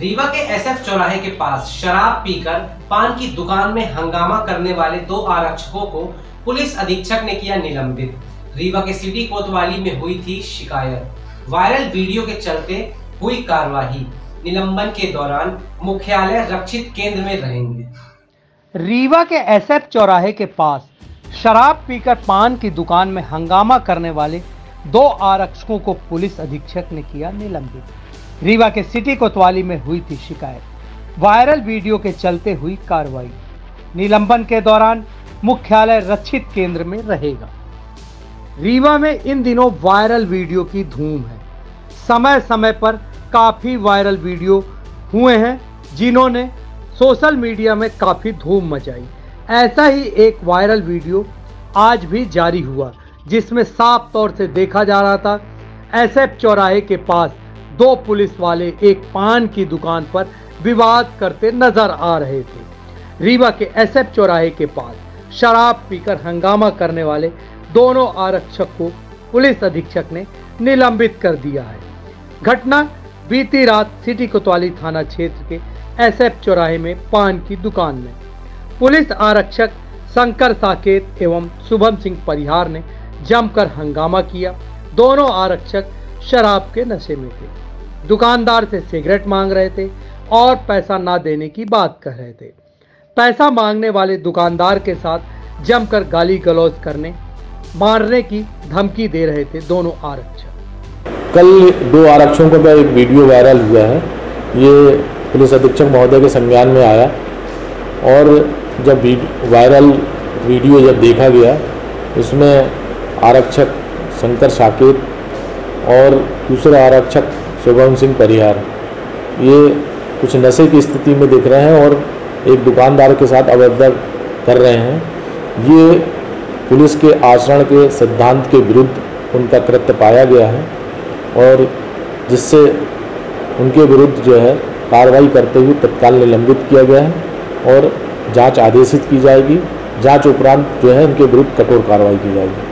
रीवा के एसएफ चौराहे के पास शराब पीकर पान की दुकान में हंगामा करने वाले दो आरक्षकों को पुलिस अधीक्षक ने किया निलंबित। रीवा के सिटी कोतवाली में हुई थी शिकायत। वायरल वीडियो के चलते हुई कार्यवाही निलंबन के दौरान मुख्यालय रक्षित केंद्र में रहेंगे। रीवा के एसएफ चौराहे के पास शराब पीकर पान की दुकान में हंगामा करने वाले दो आरक्षकों को पुलिस अधीक्षक ने किया निलंबित। रीवा के सिटी कोतवाली में हुई थी शिकायत। वायरल वीडियो के चलते हुई कार्रवाई। निलंबन के दौरान मुख्यालय रक्षित केंद्र में रहेगा। रीवा में इन दिनों वायरल वीडियो की धूम है। समय समय पर काफ़ी वायरल वीडियो हुए हैं, जिन्होंने सोशल मीडिया में काफ़ी धूम मचाई। ऐसा ही एक वायरल वीडियो आज भी जारी हुआ, जिसमें साफ़ तौर से देखा जा रहा था, एसएफ चौराहे के पास दो पुलिस वाले एक पान की दुकान पर विवाद करते नज़र आ रहे थे। रीवा के एसएफ चौराहे के पास शराब पीकर हंगामा करने वाले दोनों आरक्षक को पुलिस अधीक्षक ने निलंबित कर दिया है। घटना बीती रात सिटी कोतवाली थाना क्षेत्र के एसएफ चौराहे में पान की दुकान में। पुलिस आरक्षक शंकर साकेत एवं शुभम सिंह परिहार ने जमकर हंगामा किया। दोनों आरक्षक शराब के नशे में थे। दुकानदार से सिगरेट मांग रहे थे और पैसा ना देने की बात कर रहे थे। पैसा मांगने वाले दुकानदार के साथ जमकर गाली गलौज करने, मारने की धमकी दे रहे थे दोनों आरक्षक। कल दो आरक्षकों का एक वीडियो वायरल हुआ है। ये पुलिस अधीक्षक महोदय के संज्ञान में आया और जब वायरल वीडियो जब देखा गया, उसमें आरक्षक शंकर साकेत और दूसरा आरक्षक शुभम सिंह परिहार। ये कुछ नशे की स्थिति में दिख रहे हैं और एक दुकानदार के साथ अवैध कर रहे हैं। ये पुलिस के आचरण के सिद्धांत के विरुद्ध उनका कृत्य पाया गया है और जिससे उनके विरुद्ध जो है कार्रवाई करते हुए तत्काल निलंबित किया गया है और जाँच आदेशित की जाएगी। जाँच उपरांत जो है उनके विरुद्ध कठोर कार्रवाई की जाएगी।